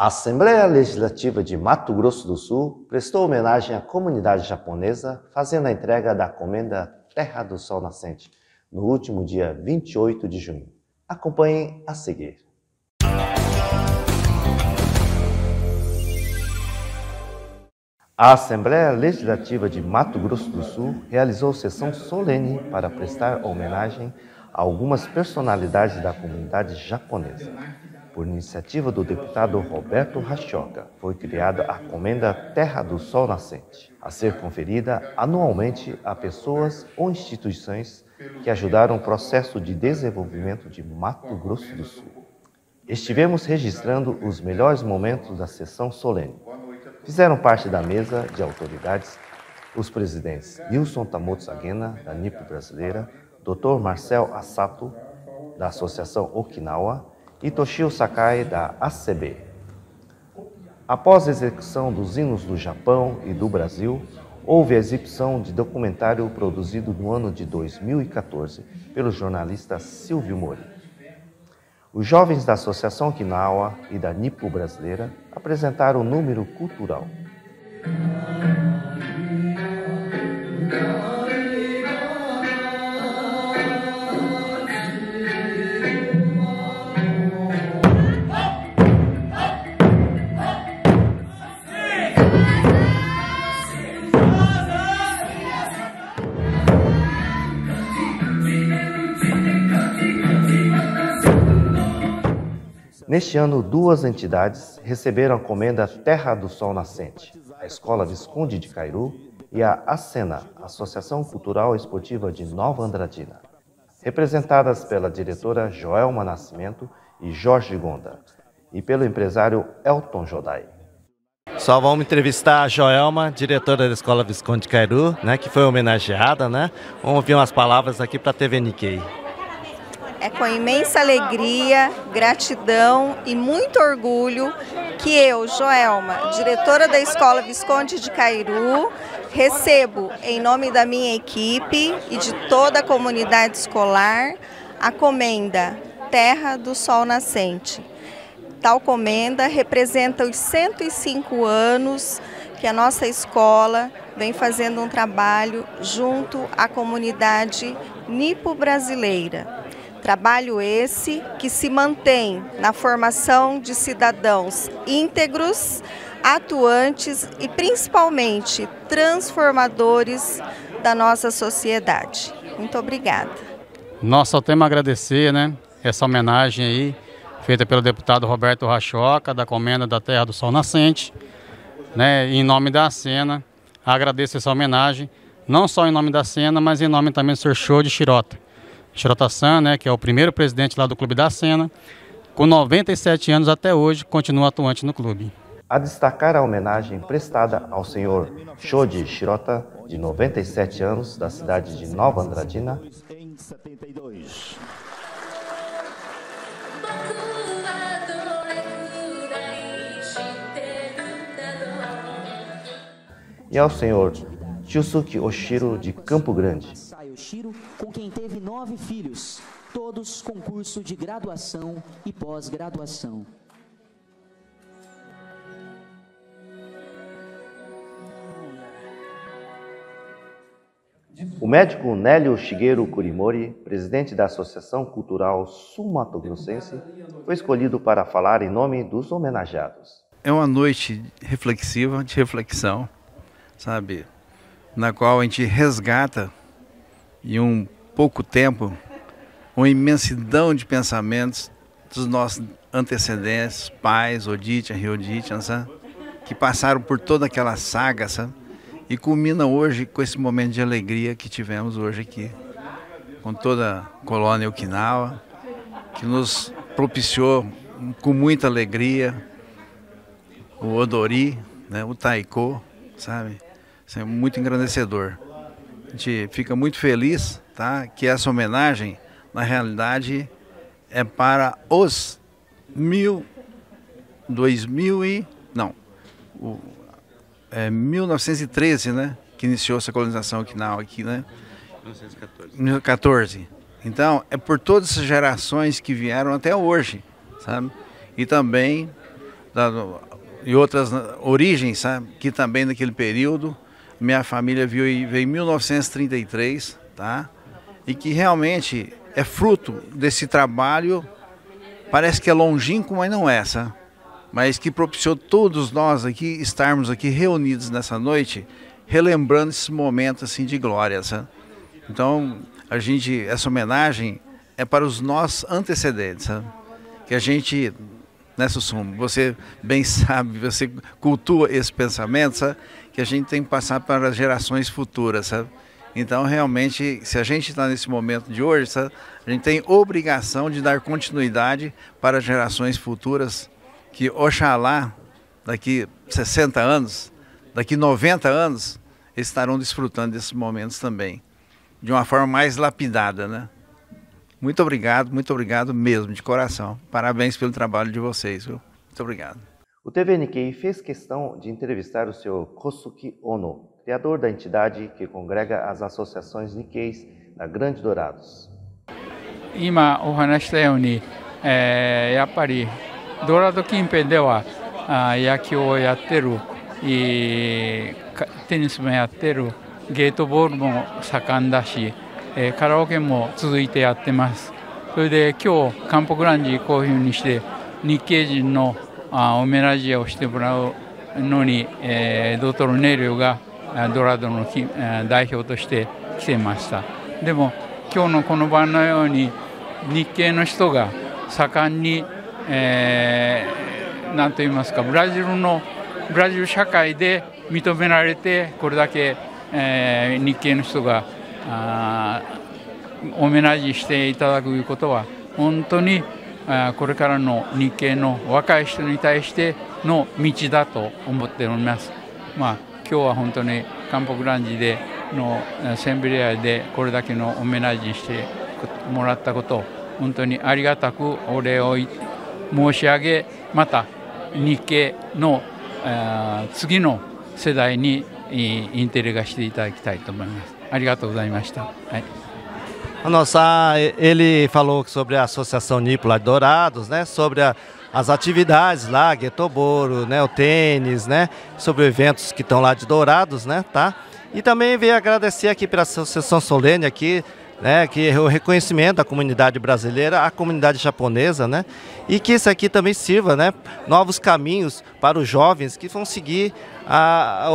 A Assembleia Legislativa de Mato Grosso do Sul prestou homenagem à comunidade japonesa, fazendo a entrega da comenda Terra do Sol Nascente, no último dia 28 de junho. Acompanhem a seguir. A Assembleia Legislativa de Mato Grosso do Sul realizou sessão solene para prestar homenagem a algumas personalidades da comunidade japonesa. Por iniciativa do deputado Roberto Rachoca, foi criada a Comenda Terra do Sol Nascente, a ser conferida anualmente a pessoas ou instituições que ajudaram o processo de desenvolvimento de Mato Grosso do Sul. Estivemos registrando os melhores momentos da sessão solene. Fizeram parte da mesa de autoridades os presidentes Wilson Tamotsu Aguena, da NIP Brasileira, Dr. Marcel Asato, da Associação Okinawa, e Toshio Sakai, da ACB. Após a execução dos hinos do Japão e do Brasil, houve a exibição de documentário produzido no ano de 2014 pelo jornalista Silvio Mori. Os jovens da Associação Okinawa e da Nipo Brasileira apresentaram o número cultural. Neste ano, duas entidades receberam a comenda Terra do Sol Nascente, a Escola Visconde de Cairu e a ACENA, Associação Cultural Esportiva de Nova Andradina, representadas pela diretora Joelma Nascimento e Jorge Gonda, e pelo empresário Elton Jodai. Só vamos entrevistar a Joelma, diretora da Escola Visconde de Cairu, né, que foi homenageada, né? Vamos ouvir umas palavras aqui para a TV Nikkei. É com imensa alegria, gratidão e muito orgulho que eu, Joelma, diretora da Escola Visconde de Cairu, recebo, em nome da minha equipe e de toda a comunidade escolar, a comenda Terra do Sol Nascente. Tal comenda representa os 105 anos que a nossa escola vem fazendo um trabalho junto à comunidade nipo-brasileira. Trabalho esse que se mantém na formação de cidadãos íntegros, atuantes e principalmente transformadores da nossa sociedade. Muito obrigada. Nós só temos a agradecer, né, essa homenagem aí feita pelo deputado Roberto Rachoca da Comenda da Terra do Sol Nascente, né, em nome da Sena. Agradeço essa homenagem, não só em nome da Sena, mas em nome também do Sr. Show de Chirota. Shirota-san, né, que é o primeiro presidente lá do Clube da Sena, com 97 anos até hoje, continua atuante no clube. A destacar a homenagem prestada ao senhor Shoji Shirota, de 97 anos, da cidade de Nova Andradina. Em 72. E ao senhor Chusuki Oshiro, de Campo Grande. Oshiro, com quem teve nove filhos, todos com curso de graduação e pós-graduação. O médico Nélio Shigeru Kurimori, presidente da Associação Cultural Sul-Mato-Grossense, foi escolhido para falar em nome dos homenageados. É uma noite reflexiva, de reflexão, sabe? na qual a gente resgata em um pouco tempo uma imensidão de pensamentos dos nossos antecedentes, pais, Oditian, Rioditian, que passaram por toda aquela saga sabe? e culmina hoje com esse momento de alegria que tivemos hoje aqui, com toda a colônia Okinawa, que nos propiciou com muita alegria o Odori, né, o Taiko, sabe? Isso é muito engrandecedor. A gente fica muito feliz tá, que essa homenagem, na realidade, é para os mil, dois mil e, não, o, é 1913, né, que iniciou essa colonização aqui, na, aqui, né? 1914. 1914. Então, é por todas essas gerações que vieram até hoje, sabe? E também da, e outras origens, sabe? Que também naquele período minha família veio em 1933, tá? E que realmente é fruto desse trabalho, parece que é longínquo, mas não é, sabe? Mas que propiciou todos nós aqui estarmos aqui reunidos nessa noite, relembrando esse momento assim de glória, sabe? Então, a gente, essa homenagem é para os nossos antecedentes, sabe? Que a gente né, Sussum? Você bem sabe, você cultua esse pensamento, sabe? Que a gente tem que passar para as gerações futuras, sabe? Então, realmente, se a gente está nesse momento de hoje, sabe? a gente tem obrigação de dar continuidade para as gerações futuras, que Oxalá, daqui 60 anos, daqui 90 anos, estarão desfrutando desses momentos também, de uma forma mais lapidada, né? Muito obrigado, muito obrigado mesmo, de coração. Parabéns pelo trabalho de vocês, viu? Muito obrigado. O TVNK fez questão de entrevistar o Sr. Kosuki Ono, criador da entidade que congrega as associações Nikkeis da Grande Dourados. 今お話したように、えー、やっぱりドーラド近辺ではあ野球をやってるテニスもやってるゲートボールも盛んだしえー、カラオケも続いてやってますそれで今日カンポグランジこういうふうにして日系人のあオメラジアをしてもらうのに、えー、ドトロネリオがドラドの代表として来てました。でも今日のこの晩のように日系の人が盛んに、えー、と言いますかブラジルのブラジル社会で認められてこれだけ、えー、日系の人があおめなじしていただくことは本当にこれからの日系の若い人に対しての道だと思っております。まあ、今日は本当にカンポグランジでのセンブリアでこれだけのおめなじしてもらったことを本当にありがたくお礼を申し上げまた日系の次の世代にインテリがしていただきたいと思います。ありがとうございました。はい A nossa, ele falou sobre a Associação Nipo lá de Dourados, né? Sobre a, as atividades lá, Guetoboro, né? O tênis, né? Sobre eventos que estão lá de Dourados, né? Tá? E também veio agradecer aqui pela Associação Solene aqui, né, que é o reconhecimento da comunidade brasileira, a comunidade japonesa, né, e que isso aqui também sirva, né, novos caminhos para os jovens que vão seguir a,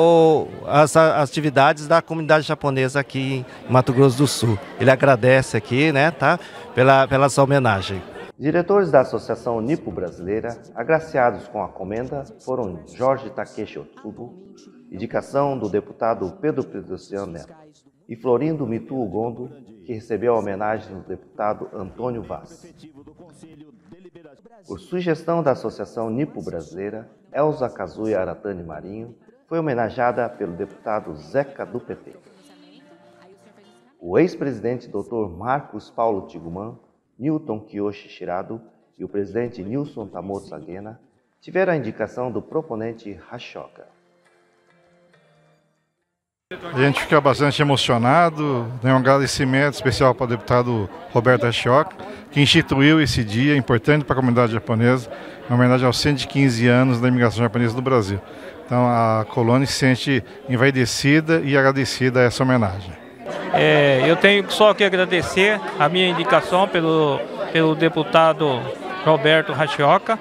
as, atividades da comunidade japonesa aqui em Mato Grosso do Sul. Ele agradece aqui, né, tá, pela, pela sua homenagem. Diretores da Associação Nipo Brasileira, agraciados com a comenda, foram Jorge Takeshi Otsubo, indicação do deputado Pedro Pedrociano Neto, e Florindo Mitu Gondo, que recebeu a homenagem do deputado Antônio Vaz. Por sugestão da Associação Nipo Brasileira, Elza Kazuya Aratani Marinho foi homenageada pelo deputado Zeca do PT. O ex-presidente Dr. Marcos Paulo Tiguman, Newton Kiyoshi Shirado e o presidente Nilson Tamoto Saguena tiveram a indicação do proponente Rashoka. A gente fica bastante emocionado, né? um agradecimento especial para o deputado Roberto Ashok, que instituiu esse dia importante para a comunidade japonesa, em homenagem aos 115 anos da imigração japonesa do Brasil. Então a colônia se sente envaidecida e agradecida a essa homenagem. É, eu tenho só que agradecer a minha indicação pelo, pelo deputado Roberto Rachioca.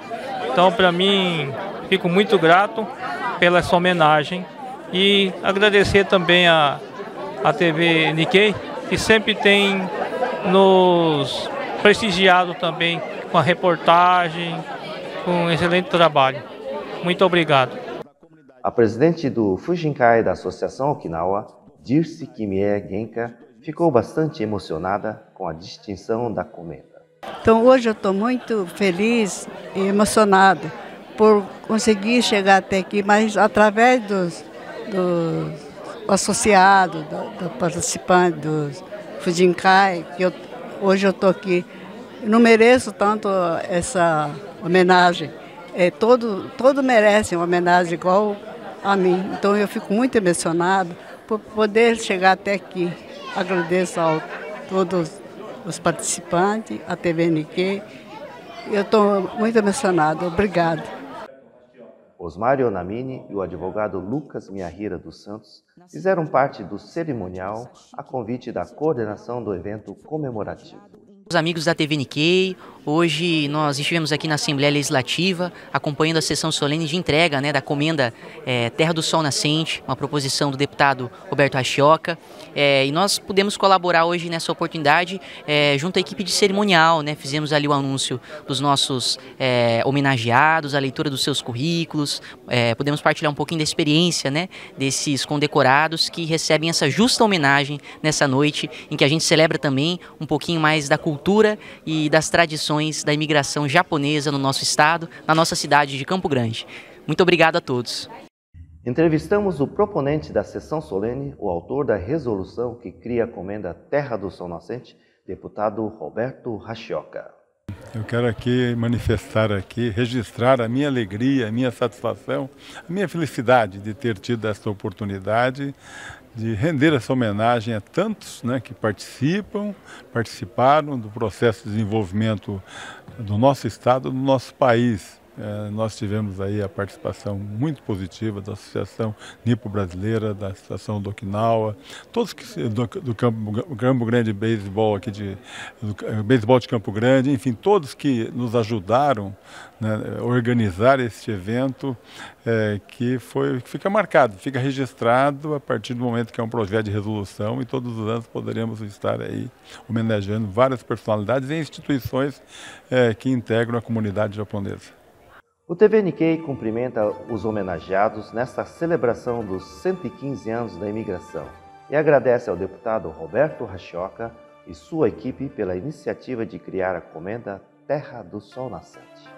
Então, para mim, fico muito grato pela essa homenagem e agradecer também a, a TV Nikkei, que sempre tem nos prestigiado também com a reportagem, com um excelente trabalho. Muito obrigado. A presidente do Fujinkai da Associação Okinawa, Dirce Kimie Genka, ficou bastante emocionada com a distinção da comenda. Então hoje eu estou muito feliz e emocionada por conseguir chegar até aqui, mas através dos do associado, do, do participante do Fujinkai, que eu, hoje eu estou aqui. não mereço tanto essa homenagem. É, todo, todo merece uma homenagem igual a mim. Então eu fico muito emocionado por poder chegar até aqui. Agradeço a todos os participantes, a TV NQ. Eu estou muito emocionado. Obrigada. Osmar Onamini e o advogado Lucas Miahira dos Santos fizeram parte do cerimonial a convite da coordenação do evento comemorativo. Os amigos da TV Nikkei, hoje nós estivemos aqui na Assembleia Legislativa acompanhando a sessão solene de entrega né, da comenda é, Terra do Sol Nascente, uma proposição do deputado Roberto Rachioca. É, e nós pudemos colaborar hoje nessa oportunidade é, junto à equipe de cerimonial. Né, fizemos ali o anúncio dos nossos é, homenageados, a leitura dos seus currículos, é, pudemos partilhar um pouquinho da experiência né, desses condecorados que recebem essa justa homenagem nessa noite em que a gente celebra também um pouquinho mais da cultura cultura e das tradições da imigração japonesa no nosso estado, na nossa cidade de Campo Grande. Muito obrigado a todos. Entrevistamos o proponente da sessão solene, o autor da resolução que cria a comenda Terra do Sol Nascente, deputado Roberto Rachioca. Eu quero aqui manifestar aqui, registrar a minha alegria, a minha satisfação, a minha felicidade de ter tido essa oportunidade de render essa homenagem a tantos né, que participam, participaram do processo de desenvolvimento do nosso estado, do nosso país. É, nós tivemos aí a participação muito positiva da Associação Nipo Brasileira, da Associação do Okinawa, todos que do, do Campo, Campo Grande Beisebol aqui de beisebol de Campo Grande, enfim, todos que nos ajudaram né, a organizar este evento, é, que foi que fica marcado, fica registrado a partir do momento que é um projeto de resolução e todos os anos poderemos estar aí homenageando várias personalidades e instituições é, que integram a comunidade japonesa. O TV Nikkei cumprimenta os homenageados nesta celebração dos 115 anos da imigração e agradece ao deputado Roberto Rachioca e sua equipe pela iniciativa de criar a comenda Terra do Sol Nascente.